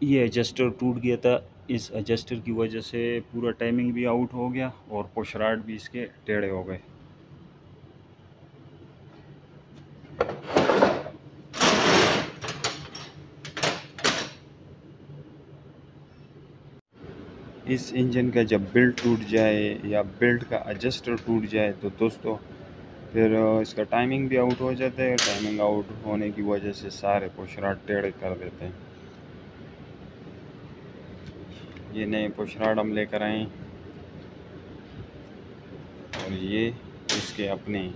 یہ ایڈجسٹر ٹوٹ گیا تھا۔ اس ایڈجسٹر کی وجہ سے پورا ٹائمنگ بھی آؤٹ ہو گیا اور پوشراٹ بھی اس کے ٹیڑے ہو گئے۔ اس انجن کا جب بلٹ ٹوٹ جائے یا بلٹ کا ایڈجسٹر ٹوٹ جائے تو دوستو، پھر اس کا ٹائمنگ بھی آؤٹ ہو جاتا ہے۔ ٹائمنگ آؤٹ ہونے کی وجہ سے سارے پوشراٹ ٹیڑے کر دیتے ہیں۔ یہ نئے پوشراٹ ہم لے کر آئیں۔ اور یہ اس کے اپنے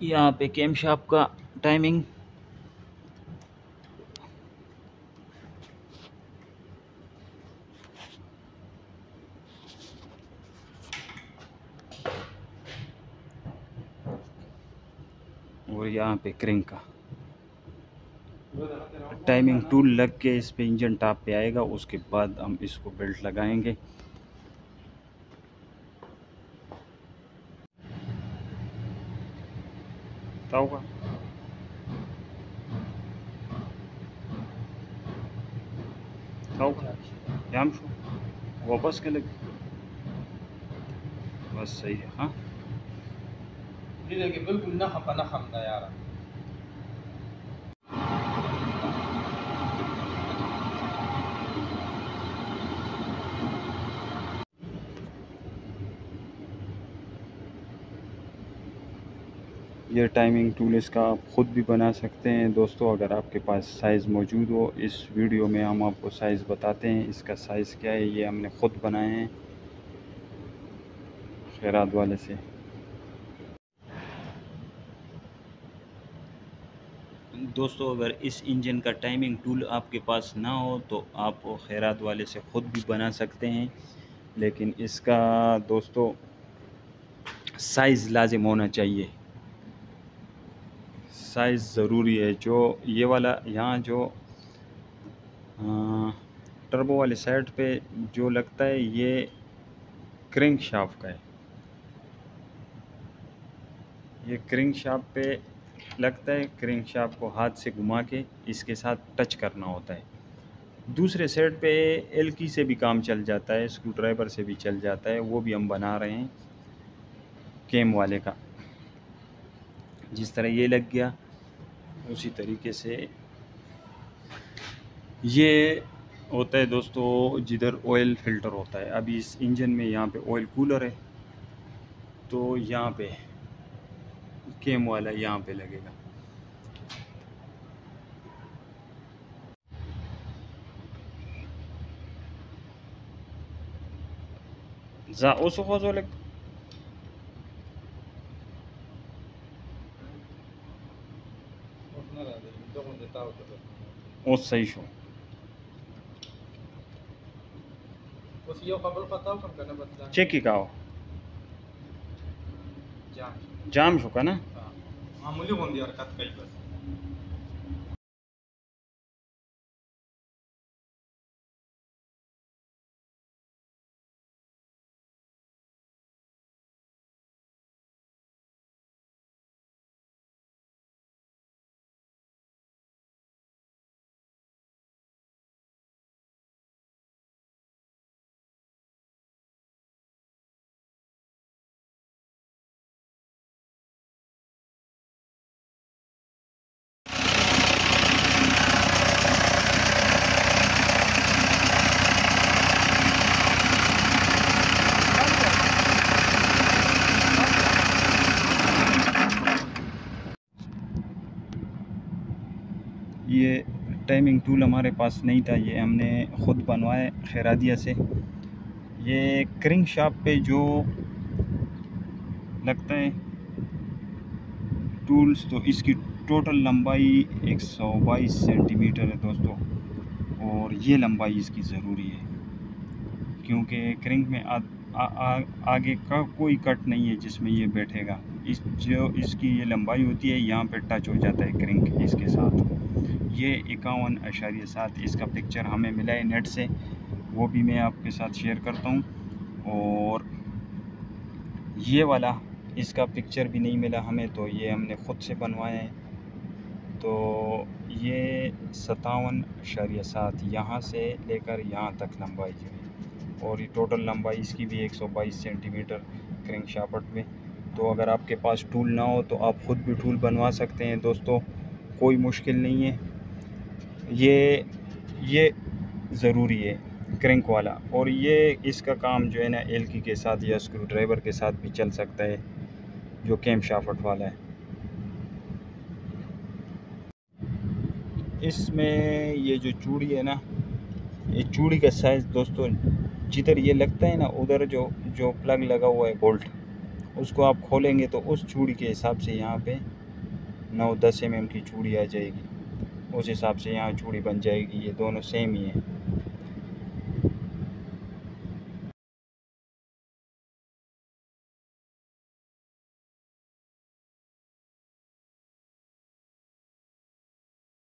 یہاں پہ کیم شاپ کا ٹائمنگ۔ اور یہاں پہ کرنک کا۔ ٹائمنگ ٹول لگ کے اس پہ انجن ٹاپ پہ آئے گا، اس کے بعد ہم اس کو بیلٹ لگائیں گے۔ ہوگا واپس کے لگ بس صحیح ہے۔ ہاں۔ بالکل نہ نہ یار یہ ٹائمنگ ٹول اس کا آپ خود بھی بنا سکتے ہیں دوستو اگر آپ کے پاس سائز موجود ہو اس ویڈیو میں ہم آپ کو سائز بتاتے ہیں اس کا سائز کیا ہے یہ ہم نے خود بنائے ہیں خیرات والے سے دوستو، اگر اس انجن کا ٹائمنگ ٹول آپ کے پاس نہ ہو تو آپ خیرات والے سے خود بھی بنا سکتے ہیں۔ لیکن اس کا دوستو سائز لازم ہونا چاہیے۔ سائز ضروری ہے۔ جو یہ والا یہاں جو ٹربو والے سائڈ پہ جو لگتا ہے، یہ کرنک شاف کا ہے۔ یہ کرنک شاپ پہ لگتا ہے کرنک شاپ کو ہاتھ سے گھما کے اس کے ساتھ ٹچ کرنا ہوتا ہے۔ دوسرے سائڈ پہ ایل کی سے بھی کام چل جاتا ہے اسکرو ڈرائیور سے بھی چل جاتا ہے، وہ بھی ہم بنا رہے ہیں کیم والے کا۔ جس طرح یہ لگ گیا، اسی طریقے سے یہ ہوتا ہے دوستو، جدھر آئل فلٹر ہوتا ہے۔ ابھی اس انجن میں یہاں پہ آئل کولر ہے، تو یہاں پہ کیم والا یہاں پہ لگے گا۔ اوسو خوزو لگ اوس صحیح شو۔ چیک کا ہو جام شو کا نا معمولی ہوندی حرکت کئی بس یہ ٹائمنگ ٹول ہمارے پاس نہیں تھا، یہ ہم نے خود بنوائے خیرادیہ سے۔ یہ کرنگ شاپ پہ جو لگتا ہے ٹولز تو اس کی ٹوٹل لمبائی ایک سو بائیس سینٹی میٹر ہے دوستو، اور یہ لمبائی اس کی ضروری ہے۔ کیونکہ کرنگ میں آگے کا کوئی کٹ نہیں ہے جس میں یہ بیٹھے گا۔ اس جو، اس کی یہ لمبائی ہوتی ہے، یہاں پہ ٹچ ہو جاتا ہے کرنگ اس کے ساتھ۔ یہ اکاون اشاریہ سات اس کا پکچر ہمیں ملا ہے نیٹ سے، وہ بھی میں آپ کے ساتھ شیئر کرتا ہوں۔ اور یہ والا اس کا پکچر بھی نہیں ملا ہمیں، تو یہ ہم نے خود سے بنوایا ہے تو یہ ستاون اشاریہ سات یہاں سے لے کر یہاں تک لمبائی جو ہے۔ اور یہ ٹوٹل لمبائی اس کی بھی ایک سو بائیس سینٹی میٹر کرنگ شاپٹ میں۔ تو اگر آپ کے پاس ٹول نہ ہو تو آپ خود بھی ٹول بنوا سکتے ہیں۔ دوستوں کوئی مشکل نہیں ہے۔ یہ یہ ضروری ہے کرنک والا اور یہ اس کا کام جو ہے نا ایل کی کے ساتھ یا اسکرو ڈرائیور کے ساتھ بھی چل سکتا ہے جو کیم شافٹ والا ہے۔ اس میں یہ جو چوڑی ہے نا، یہ چوڑی کا سائز دوستوں جدھر یہ لگتا ہے نا، ادھر جو جو پلگ لگا ہوا ہے بولٹ اس کو آپ کھولیں گے تو اس چوڑی کے حساب سے یہاں پہ نو دس ایم ایم کی چوڑی آ جائے گی۔ اس حساب سے یہاں چوڑی بن جائے گی یہ دونوں سیم ہی ہیں۔